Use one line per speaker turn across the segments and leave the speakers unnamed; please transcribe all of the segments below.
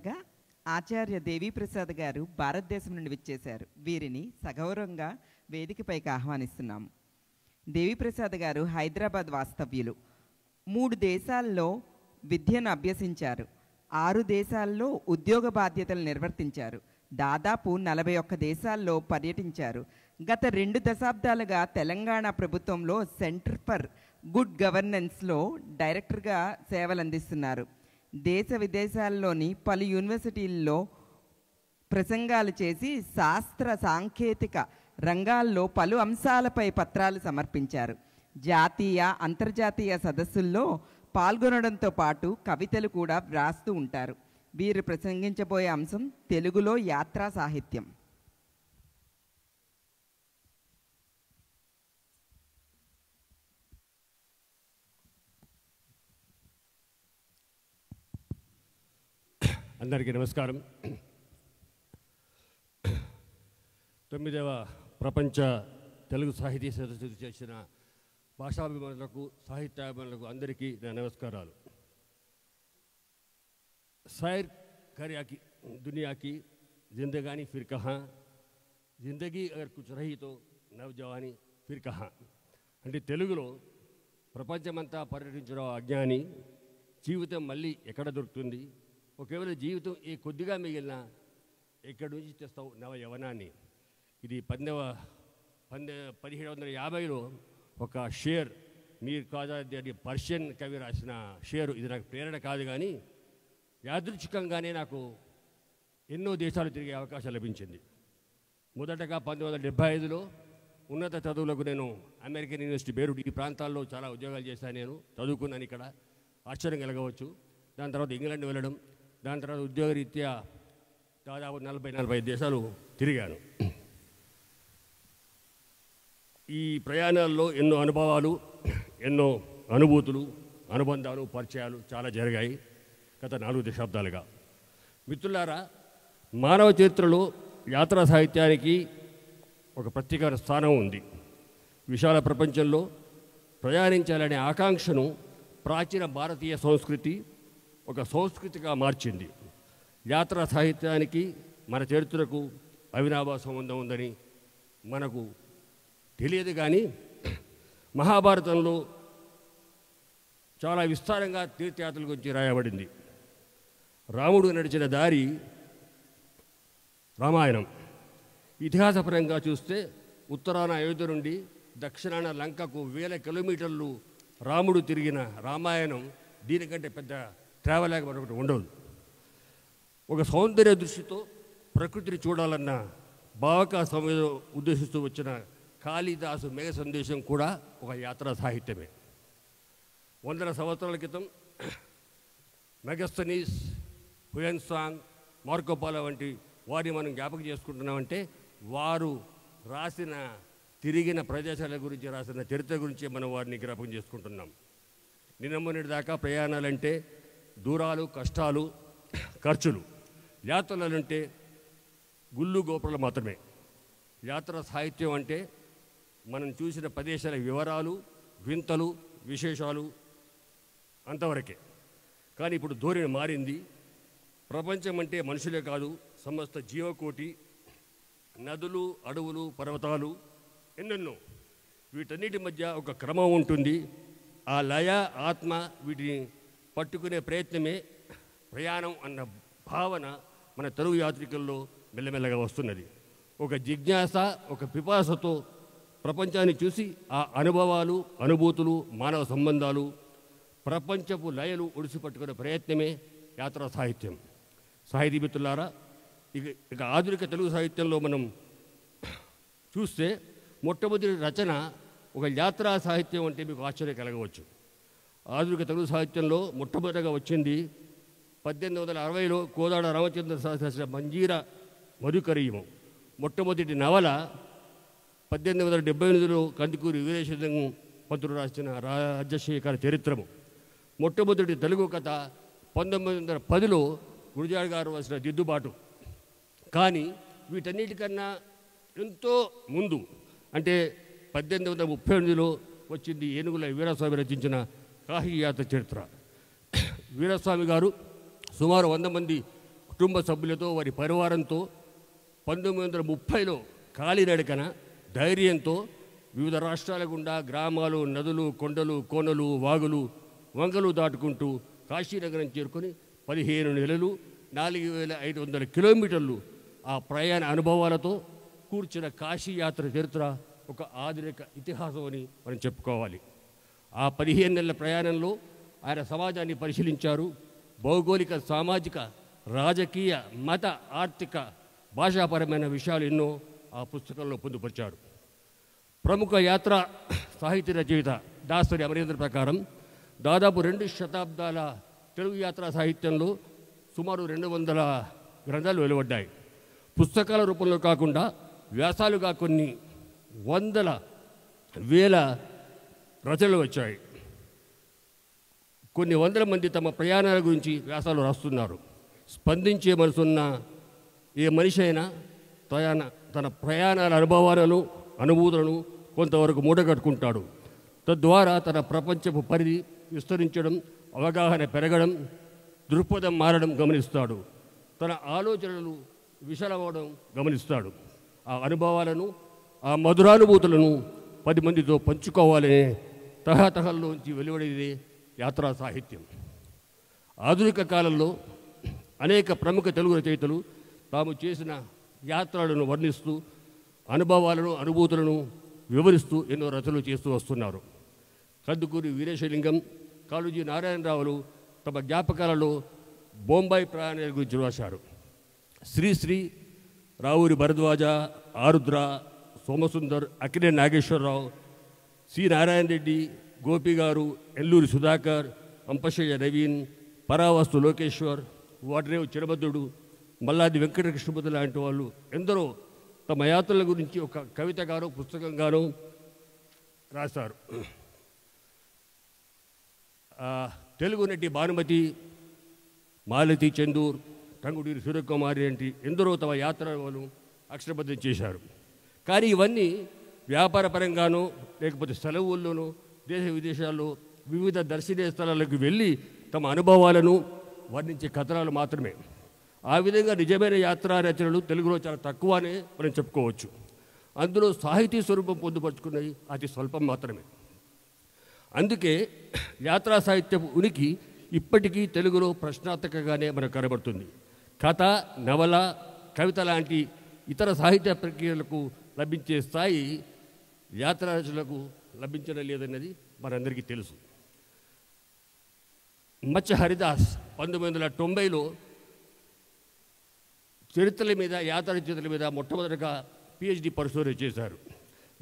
మొదటగా ఆచార్య దేవీప్రసాద్ గారు భారతదేశం నుండి విచ్చేశారు. వీరిని సగౌరవంగా వేదికపైకి ఆహ్వానిస్తున్నాము దేవీప్రసాద్ గారు హైదరాబాద్ వాస్తవ్యులు. మూడు దేశాల్లో విద్యను అభ్యసించారు. ఆరు దేశాల్లో ఉద్యోగ బాధ్యతలు నిర్వర్తించారు. దాదాపు నలభై ఒక్క దేశాల్లో పర్యటించారు. గత రెండు దశాబ్దాలుగా తెలంగాణ ప్రభుత్వంలో సెంటర్ ఫర్ గుడ్ గవర్నెన్స్లో డైరెక్టర్గా సేవలందిస్తున్నారు. దేశ విదేశాల్లోని పలు యూనివర్సిటీల్లో ప్రసంగాలు చేసి శాస్త్ర సాంకేతిక రంగాల్లో పలు అంశాలపై పత్రాలు సమర్పించారు. జాతీయ అంతర్జాతీయ సదస్సుల్లో పాల్గొనడంతో పాటు కవితలు కూడా వ్రాస్తూ ఉంటారు. వీరు ప్రసంగించబోయే అంశం తెలుగులో యాత్రా సాహిత్యం.
అందరికీ నమస్కారం. తొమ్మిదవ ప్రపంచ తెలుగు సాహితీ సదస్సు చేసిన భాషాభిమానులకు సాహిత్యాభిమానులకు అందరికీ నా నమస్కారాలు. సైర్ కర్యాకి దునియాకి జిందగాని ఫిర్ కహా జిందగీ అగర్ కుచ్ రహితో నవజవాని ఫిర్ కహా అంటే తెలుగులో ప్రపంచమంతా పర్యటించడం అజ్ఞాని జీవితం మళ్ళీ ఎక్కడ దొరుకుతుంది? ఒకవేళ జీవితం ఏ కొద్దిగా మిగిలిన ఎక్కడి నుంచి తెస్తావు నవ యవనాన్ని. ఇది పన్నెవ పన్నె పదిహేడు వందల యాభైలో ఒక షేర్ మీర్ కాజాది అని పర్షియన్ కవి రాసిన షేరు. ఇది నాకు ప్రేరణ కాదు కానీ యాదృచ్ఛికంగానే నాకు ఎన్నో దేశాలు తిరిగే అవకాశం లభించింది. మొదటగా పంతొమ్మిది వందల డెబ్బై ఐదులో ఉన్నత చదువులకు నేను అమెరికన్ యూనివర్సిటీ బేరుడు ఈ ప్రాంతాల్లో చాలా ఉద్యోగాలు చేశాను నేను. చదువుకున్నాను ఇక్కడ. ఆశ్చర్యం కలగవచ్చు. దాని తర్వాత ఇంగ్లాండ్ వెళ్ళడం. దాని తర్వాత ఉద్యోగరీత్యా దాదాపు నలభై నలభై దేశాలు తిరిగాను. ఈ ప్రయాణాల్లో ఎన్నో అనుభవాలు ఎన్నో అనుభూతులు అనుబంధాలు పరిచయాలు చాలా జరిగాయి గత నాలుగు దశాబ్దాలుగా. మిత్రులారా మానవ చరిత్రలో యాత్రా సాహిత్యానికి ఒక ప్రత్యేక స్థానం ఉంది. విశాల ప్రపంచంలో ప్రయాణించాలనే ఆకాంక్షను ప్రాచీన భారతీయ సంస్కృతి ఒక సంస్కృతిగా మార్చింది. యాత్రా సాహిత్యానికి మన చరిత్రకు అవినాభ సంబంధం ఉందని మనకు తెలియదు కానీ మహాభారతంలో చాలా విస్తారంగా తీర్థయాత్రల గురించి రాయబడింది. రాముడు నడిచిన దారి రామాయణం. ఇతిహాసపరంగా చూస్తే ఉత్తరాన అయోధ్య నుండి దక్షిణాన లంకకు వేల కిలోమీటర్లు రాముడు తిరిగిన రామాయణం దీనికంటే పెద్ద ట్రావెల్ మరొకటి ఉండదు. ఒక సౌందర్య దృష్టితో ప్రకృతిని చూడాలన్న భావక సమయం ఉద్దేశిస్తూ వచ్చిన కాళిదాసు మేఘ సందేశం కూడా ఒక యాత్రా సాహిత్యమే. వందల సంవత్సరాల క్రితం మెగస్తనీస్ హుయన్సాంగ్ మార్కోపాల వంటి వారిని మనం జ్ఞాపకం చేసుకుంటున్నామంటే వారు రాసిన తిరిగిన ప్రదేశాల గురించి రాసిన చరిత్ర గురించి మనం వారిని జ్ఞాపకం చేసుకుంటున్నాం. నిన్న దాకా ప్రయాణాలంటే దూరాలు కష్టాలు ఖర్చులు. యాత్రలంటే గుళ్ళు గోపురాలు మాత్రమే. యాత్ర సాహిత్యం అంటే మనం చూసిన ప్రదేశాల వివరాలు వింతలు విశేషాలు అంతవరకే. కానీ ఇప్పుడు ధోరణి మారింది. ప్రపంచం అంటే మనుషులే కాదు సమస్త జీవకోటి నదులు అడవులు పర్వతాలు ఎన్నెన్నో. వీటన్నిటి మధ్య ఒక క్రమం ఉంటుంది. ఆ లయ ఆత్మ వీటిని పట్టుకునే ప్రయత్నమే ప్రయాణం అన్న భావన మన తెలుగు యాత్రికుల్లో మెల్లమెల్లగా వస్తున్నది. ఒక జిజ్ఞాస ఒక పిపాసతో ప్రపంచాన్ని చూసి ఆ అనుభవాలు అనుభూతులు మానవ సంబంధాలు ప్రపంచపు లయలు ఒడిసిపట్టుకునే ప్రయత్నమే యాత్రా సాహిత్యం. సాహితీ మిత్రులారా ఇక ఇక ఆధునిక తెలుగు సాహిత్యంలో మనం చూస్తే మొట్టమొదటి రచన ఒక యాత్రా సాహిత్యం అంటే మీకు ఆశ్చర్యం కలగవచ్చు. ఆధునిక తెలుగు సాహిత్యంలో మొట్టమొదటిగా వచ్చింది పద్దెనిమిది వందల అరవైలో కోదాడ రామచంద్ర శాస్త్రి మంజీర మధుకరీయము మొట్టమొదటి నవల పద్దెనిమిది వందల డెబ్బై ఎనిమిదిలో కందుకూరి వీరేశం పంతులు రాసిన రాజశేఖర చరిత్రము. మొట్టమొదటి తెలుగు కథ పంతొమ్మిది వందల పదిలో గురుజాడ్ గారు రాసిన దిద్దుబాటు. కానీ వీటన్నిటికన్నా ఎంతో ముందు అంటే పద్దెనిమిది వందల ముప్పై ఎనిమిదిలో వచ్చింది ఏనుగుల వీరస్వామి రచించిన కాశీయాత్ర చరిత్ర. వీరస్వామి గారు సుమారు వంద మంది కుటుంబ సభ్యులతో వారి పరివారంతో పంతొమ్మిది వందల ముప్పైలో కాలినడకన ధైర్యంతో వివిధ రాష్ట్రాల గుండా గ్రామాలు నదులు కొండలు కోనలు వాగులు వంగలు దాటుకుంటూ కాశీనగరం చేరుకొని పదిహేను నెలలు నాలుగు వేల ఐదు వందల కిలోమీటర్లు ఆ ప్రయాణ అనుభవాలతో కూర్చిన కాశీ యాత్ర చరిత్ర ఒక ఆధునిక ఇతిహాసం అని మనం చెప్పుకోవాలి. ఆ పదిహేను నెలల ప్రయాణంలో ఆయన సమాజాన్ని పరిశీలించారు. భౌగోళిక సామాజిక రాజకీయ మత ఆర్థిక భాషాపరమైన విషయాలు ఎన్నో ఆ పుస్తకంలో పొందుపరిచారు ప్రముఖ యాత్ర సాహిత్య రచయిత దాసరి అమరేంద్ర ప్రకారం దాదాపు రెండు శతాబ్దాల తెలుగు యాత్రా సాహిత్యంలో సుమారు రెండు వందల గ్రంథాలు వెలువడ్డాయి. పుస్తకాల రూపంలో కాకుండా వ్యాసాలుగా కొన్ని వందల వేల రచనలు వచ్చాయి. కొన్ని వందల మంది తమ ప్రయాణాల గురించి వ్యాసాలు రాస్తున్నారు. స్పందించే మనసున్న ఏ మనిషి అయినా ప్రయాణ తన ప్రయాణాల అనుభవాలను అనుభూతులను కొంతవరకు మూటగట్టుకుంటాడు తద్వారా తన ప్రపంచపు పరిధి విస్తరించడం అవగాహన పెరగడం దృక్పథం మారడం గమనిస్తాడు. తన ఆలోచనలు విశాలమవడం గమనిస్తాడు. ఆ అనుభవాలను ఆ మధురానుభూతులను పది మందితో పంచుకోవాలనే తహతహల్లోంచి వెలువడేది యాత్రా సాహిత్యం. ఆధునిక కాలంలో అనేక ప్రముఖ తెలుగు రచయితలు తాము చేసిన యాత్రలను వర్ణిస్తూ అనుభవాలను అనుభూతులను వివరిస్తూ ఎన్నో రచనలు చేస్తూ వస్తున్నారు. కందుకూరి వీరేశలింగం కాళోజీ నారాయణరావులు తమ జ్ఞాపకాలలో బొంబాయి ప్రయాణాల గురించి రాశారు. శ్రీశ్రీ రావూరి భరద్వాజ ఆరుద్ర సోమసుందర్ అక్కినే నాగేశ్వరరావు సి నారాయణ రెడ్డి గోపి గారు ఎల్లూరి సుధాకర్ అంపశయ్య నవీన్ పరావస్తు లోకేశ్వర్ వాటరేవు చిరభద్రుడు మల్లాది వెంకటకృష్ణపతి లాంటి వాళ్ళు ఎందరో తమ యాత్రల గురించి ఒక కవితగానో పుస్తకంగానో రాశారు. తెలుగు నటి భానుమతి మాలతి చందూర్ టంగుడూరి సూర్యకుమారి వంటి ఎందరో తమ యాత్రలను అక్షరబద్ధం చేశారు. కానీ ఇవన్నీ వ్యాపారపరంగానో లేకపోతే సెలవుల్లోనూ దేశ విదేశాల్లో వివిధ దర్శనీయ స్థలాలకు వెళ్ళి తమ అనుభవాలను వర్ణించే కథనాలు మాత్రమే. ఆ విధంగా నిజమైన యాత్రా రచనలు తెలుగులో చాలా తక్కువనే మనం చెప్పుకోవచ్చు. అందులో సాహితీ స్వరూపం పొందుపరుచుకున్నవి అతి స్వల్పం మాత్రమే. అందుకే యాత్రా సాహిత్యపు ఉనికి ఇప్పటికీ తెలుగులో ప్రశ్నార్థకంగానే మనకు కనబడుతుంది. కథ నవల కవిత లాంటి ఇతర సాహిత్య ప్రక్రియలకు లభించే స్థాయి యాత్రా రచనలకు లభించడం లేదన్నది మనందరికీ తెలుసు. మచ్చ హరిదాస్ పంతొమ్మిది వందల తొంభైలో చరిత్రల మీద యాత్ర చరిత్రల మీద మొట్టమొదటిగా పిహెచ్డి పరిశోధన చేశారు.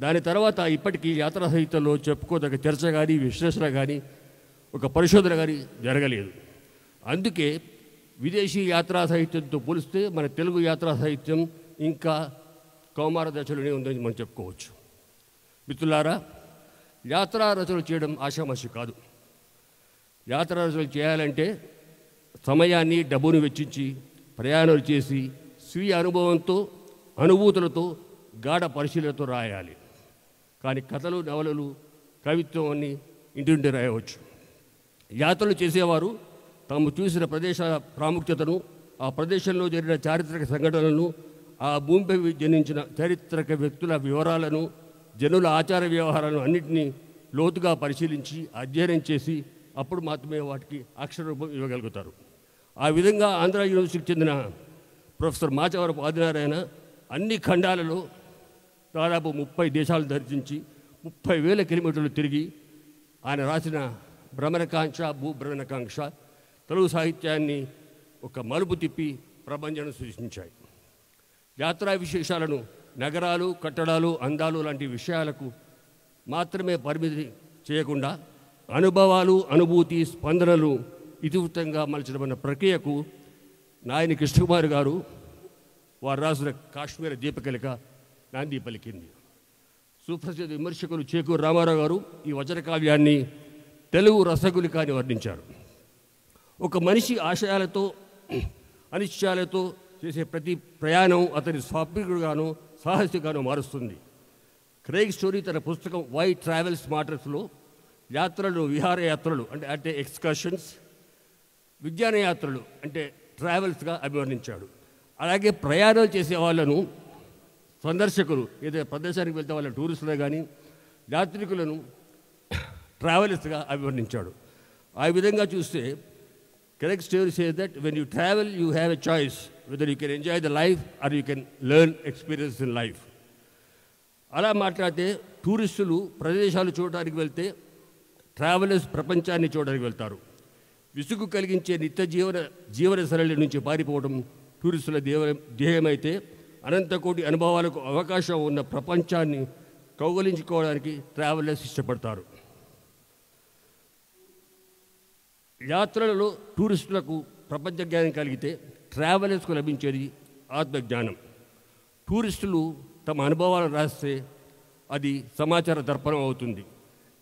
దాని తర్వాత ఇప్పటికీ యాత్రా సాహిత్యంలో చెప్పుకోదగ్గ చర్చ కానీ విశ్లేషణ కానీ ఒక పరిశోధన కానీ జరగలేదు. అందుకే విదేశీ యాత్రా సాహిత్యంతో పోలిస్తే మన తెలుగు యాత్రా సాహిత్యం ఇంకా కౌమార దశలోనే ఉందని మనం చెప్పుకోవచ్చు. మిత్రులారా యాత్రా రచనలు చేయడం ఆషామాషి కాదు. యాత్రా రచనలు చేయాలంటే సమయాన్ని డబ్బును వెచ్చించి ప్రయాణాలు చేసి స్వీయ అనుభవంతో అనుభూతులతో గాఢ పరిశీలనతో రాయాలి. కానీ కథలు నవలలు కవిత్వం అన్ని ఇంటి నుండి రాయవచ్చు. యాత్రలు చేసేవారు తాము చూసిన ప్రదేశాల ప్రాముఖ్యతను ఆ ప్రదేశంలో జరిగిన చారిత్రక సంఘటనలను ఆ భూమిపై జనించిన చారిత్రక వ్యక్తుల వివరాలను జనుల ఆచార వ్యవహారాలను అన్నింటినీ లోతుగా పరిశీలించి అధ్యయనం చేసి అప్పుడు మాత్రమే వాటికి అక్షరూపం ఇవ్వగలుగుతారు. ఆ విధంగా ఆంధ్ర యూనివర్సిటీకి చెందిన ప్రొఫెసర్ మాచవరపు ఆదినారాయణ అన్ని ఖండాలలో దాదాపు ముప్పై దేశాలు దర్శించి ముప్పై వేల కిలోమీటర్లు తిరిగి ఆయన రాసిన భ్రమణకాంక్ష భూభ్రమణకాంక్ష తెలుగు సాహిత్యాన్ని ఒక మలుపు తిప్పి ప్రపంచం సృష్టించాయి. యాత్రా విశేషాలను నగరాలు కట్టడాలు అందాలు లాంటి విషయాలకు మాత్రమే పరిమితి చేయకుండా అనుభవాలు అనుభూతి స్పందనలు ఇతివృత్తంగా మలచడమన్న ప్రక్రియకు నాయని కృష్ణకుమార్ గారు వారు రాసిన కాశ్మీర దీపకలిక నాంది పలికింది. సుప్రసిద్ధ విమర్శకులు చేకూరు రామారావు గారు ఈ వచన కావ్యాన్ని తెలుగు రసగులిక అని వర్ణించారు. ఒక మనిషి ఆశయాలతో అనిశ్చయాలతో చేసే ప్రతి ప్రయాణం అతని స్వాభికుడుగాను సాహసికగాను మారుస్తుంది. క్రేగ్ స్టోరీ తన పుస్తకం వై ట్రావెల్స్ మాటర్స్లో యాత్రలు విహారయాత్రలు అంటే అంటే ఎక్స్కర్షన్స్ విజ్ఞానయాత్రలు అంటే ట్రావెల్స్గా అభివర్ణించాడు. అలాగే ప్రయాణాలు చేసే వాళ్ళను సందర్శకులు ఏదైనా ప్రదేశానికి వెళ్తే వాళ్ళ టూరిస్టులే కానీ యాత్రికులను ట్రావెలర్స్గా అభివర్ణించాడు. ఆ విధంగా చూస్తే correct story says that when you travel you have a choice whether you can enjoy the life or you can learn experience in life అలా మాట్లాడితే టూరిస్టులు ప్రదేశాలు చూడడానికి వెళ్తే ట్రావెలర్స్ ప్రపంచాన్ని చూడడానికి వెళ్తారు. విసుగు కలిగించే నిత్య జీవన జీవన సరళి నుంచి పారిపోవడం టూరిస్టుల దేవ ధ్యేయమైతే అనంతకోటి అనుభవాలకు అవకాశం ఉన్న ప్రపంచాన్ని కౌగలించుకోవడానికి ట్రావెలర్స్ ఇష్టపడతారు. యాత్రలలో టూరిస్టులకు ప్రపంచ జ్ఞానం కలిగితే ట్రావెలర్స్కు లభించేది ఆత్మజ్ఞానం. టూరిస్టులు తమ అనుభవాలను రాస్తే అది సమాచార దర్పణం అవుతుంది.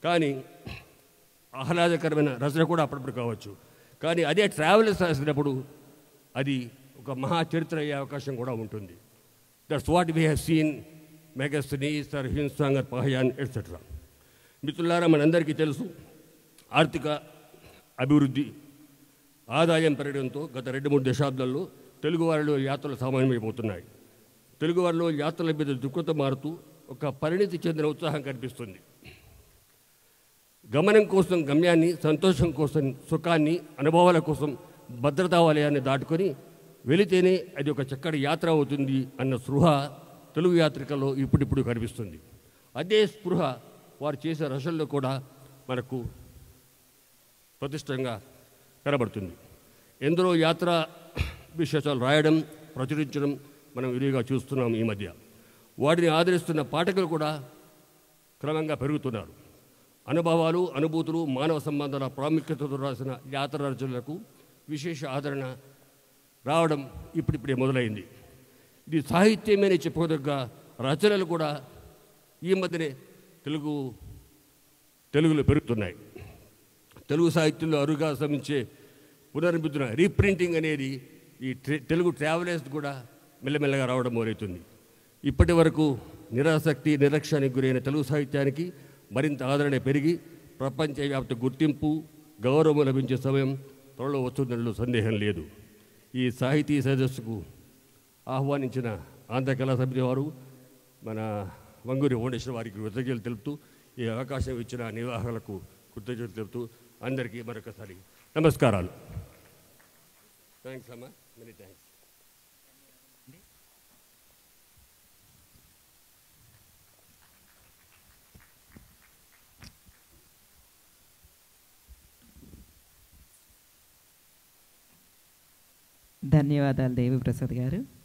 కానీ ఆహ్లాదకరమైన రచన కూడా అప్పుడప్పుడు కావచ్చు. కానీ అదే ట్రావెలర్స్ రాసినప్పుడు అది ఒక మహా చరిత్ర అయ్యే అవకాశం కూడా ఉంటుంది. That's what we have seen Megasthenes sir Hiuen Tsang Fa Hien etcetera మిత్రులారా మనందరికీ తెలుసు ఆర్థిక అభివృద్ధి ఆదాయం పెరగడంతో గత రెండు మూడు దశాబ్దాల్లో తెలుగువారిలో యాత్రలు సామాన్యమైపోతున్నాయి తెలుగువారిలో యాత్రల మీద దుఃఖత మారుతూ ఒక పరిణితి చెందిన ఉత్సాహం కనిపిస్తుంది. గమనం కోసం గమ్యాన్ని సంతోషం కోసం సుఖాన్ని అనుభవాల కోసం భద్రతా వలయాన్ని దాటుకొని వెళితేనే అది ఒక చక్కటి యాత్ర అవుతుంది అన్న స్పృహ తెలుగు యాత్రికల్లో ఇప్పుడిప్పుడు కనిపిస్తుంది. అదే స్పృహ వారు చేసే రచనలో కూడా మనకు ప్రతిష్టంగా కనబడుతుంది. ఎందరో యాత్ర విశేషాలు రాయడం ప్రచురించడం మనం విరిగా చూస్తున్నాం ఈ మధ్య. వాటిని ఆదరిస్తున్న పాఠకులు కూడా క్రమంగా పెరుగుతున్నారు. అనుభవాలు అనుభూతులు మానవ సంబంధాల ప్రాముఖ్యతతో రాసిన యాత్ర రచనలకు విశేష ఆదరణ రావడం ఇప్పుడిప్పుడే మొదలైంది. ఇది సాహిత్యమేనే చెప్పుకోదగ్గ రచనలు కూడా ఈ మధ్యనే తెలుగు తెలుగులో పెరుగుతున్నాయి. తెలుగు సాహిత్యంలో అరుగా శ్రమించే పునర్మితున రీప్రింటింగ్ అనేది ఈ తెలుగు ట్రావెలర్స్ కూడా మెల్లమెల్లగా రావడం మొదలవుతుంది. ఇప్పటి వరకు నిరాసక్తి నిరక్షానికి గురైన తెలుగు సాహిత్యానికి మరింత ఆదరణ పెరిగి ప్రపంచవ్యాప్త గుర్తింపు గౌరవం లభించే సమయం త్వరలో వస్తుందనలో సందేహం లేదు. ఈ సాహితీ సదస్సుకు ఆహ్వానించిన ఆంధ్ర కళా సమితి వారు మన వంగూరి భువనేశ్వర వారికి కృతజ్ఞతలు తెలుపుతూ ఈ అవకాశం ఇచ్చిన నిర్వాహకులకు కృతజ్ఞతలు తెలుపుతూ అందరికీ మరొకసారి నమస్కారాలు. థ్యాంక్స్ అమ్మా. మెనీ థ్యాంక్స్
ధన్యవాదాలు దేవి ప్రసాద్ గారు.